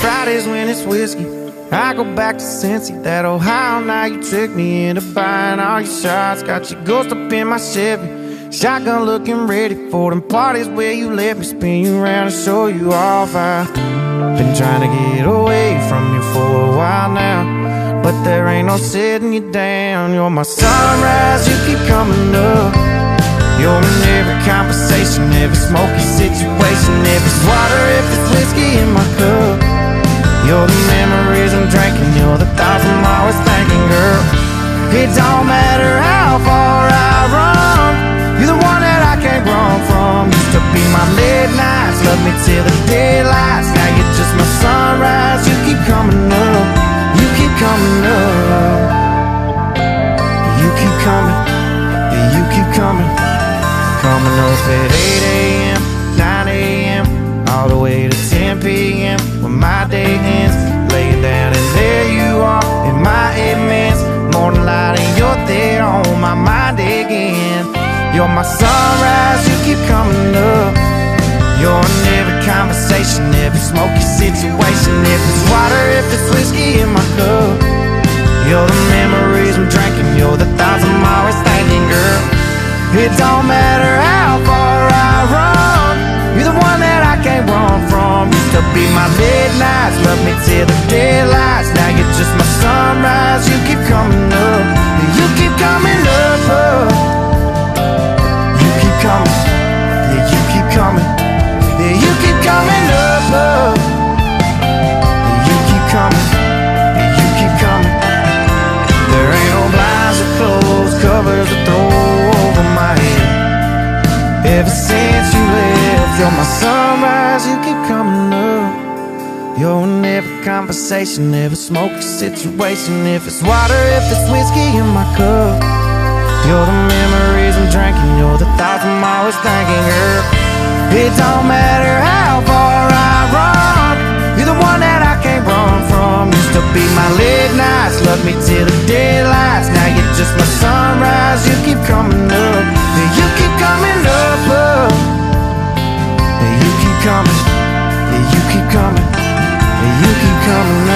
Fridays when it's whiskey. I go back to Cincy, that Ohio now you tricked me into buying all your shots. Got your ghost up in my Chevy, shotgun looking ready for them parties where you let me spin you around and show you off. I've been trying to get away from you for a while now, but there ain't no sitting you down. You're my sunrise, you keep coming up. You're in every conversation, every smoky situation, if it's Drinking, you're the I'm always thinking, girl. It don't matter how far I run, you're the one that I can't run from. Used to be my late nights, love me till the daylights. Now you're just my sunrise, you keep coming up, you keep coming up. You keep coming, you keep coming. Coming up at 8 a.m., 9 a.m., all the way to 10 p.m. When my day ends, my mind again. You're my sunrise, you keep coming up. You're in every conversation, every smoky situation. If it's water, if it's whiskey in my cup. You're the memories I'm drinking, you're the thoughts I'm always thinking, girl. It don't matter how far I run, you're the one that I can't run from. Used to be my midnights, love me till the daylights. Now you're just my sunrise, Ever since you left, you're my sunrise, you keep coming up. You're in every conversation, every smoky situation. If it's water, if it's whiskey in my cup. You're the memories I'm drinking, you're the thoughts I'm always thinking, girl. It don't matter how far I run, you're the one that I can't run from. Used to be my late nights, love me till the daylights. Now keep coming, you keep coming,